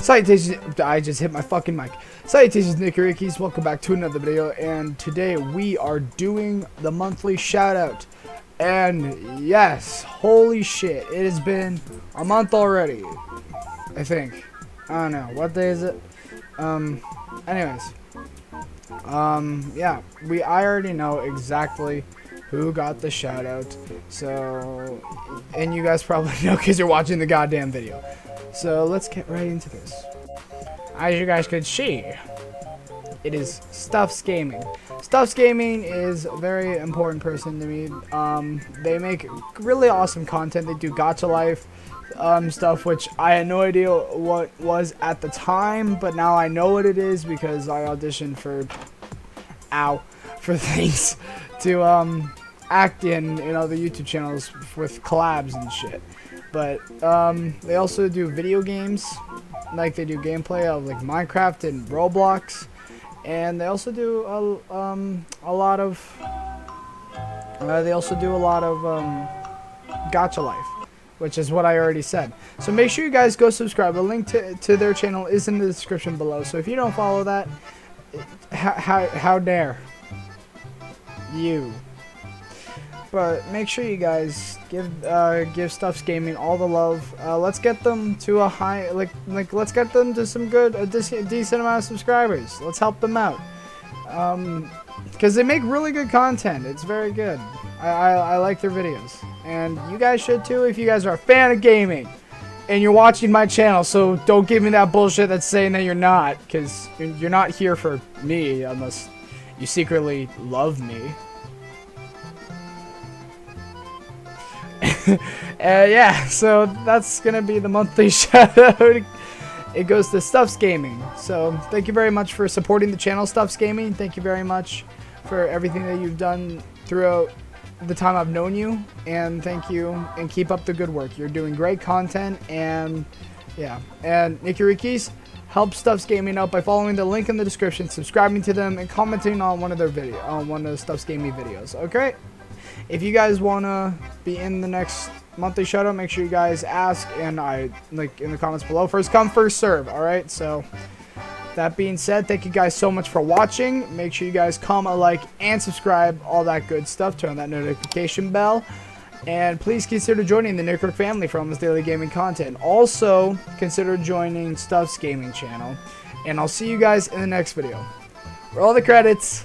Salutations, I just hit my fucking mic. Salutations, NickiRickies, welcome back to another video, and today we are doing the monthly shoutout. And yes, holy shit, it has been a month already, I think. I don't know, what day is it? Um, anyways. Um, yeah, we, I already know exactly who got the shout out. So, and you guys probably know because you're watching the goddamn video. So let's get right into this. As you guys could see, it is Stuffs Gaming. Stuffs Gaming is a very important person to me. Um, they make really awesome content. They do Gacha Life um, stuff, which I had no idea what was at the time, but now I know what it is because I auditioned for, ow, for things to um, act in, know, the YouTube channels with collabs and shit. But um, they also do video games, like they do gameplay of like Minecraft and Roblox, and they also do a, um, a lot of. Uh, they also do a lot of um, Gacha Life, which is what I already said. So make sure you guys go subscribe. The link to, to their channel is in the description below. So if you don't follow that, how, how, how dare you? But make sure you guys give uh, give Stuffs Gaming all the love. Uh, let's get them to a high like like let's get them to some good a decent amount of subscribers. Let's help them out. Um, because they make really good content. It's very good. I, I, I like their videos, and you guys should too if you guys are a fan of gaming. And you're watching my channel, so don't give me that bullshit that's saying that you're not, because you're not here for me unless you secretly love me. uh, yeah, so that's gonna be the monthly shout out. It goes to Stuffs Gaming. So thank you very much for supporting the channel, Stuffs Gaming. Thank you very much for everything that you've done throughout the time I've known you. And thank you, and keep up the good work. You're doing great content, and yeah. And NickiRickies, help Stuffs Gaming out by following the link in the description, subscribing to them, and commenting on one of their video on one of the Stuffs Gaming videos. Okay. If you guys want to be in the next monthly shoutout, make sure you guys ask and I like in the comments below. First come, first serve. All right. So that being said, thank you guys so much for watching. Make sure you guys comment, like, and subscribe. All that good stuff. Turn on that notification bell. And please consider joining the Nickrook family for almost daily gaming content. Also, consider joining Stuff's gaming channel. And I'll see you guys in the next video. For all the credits.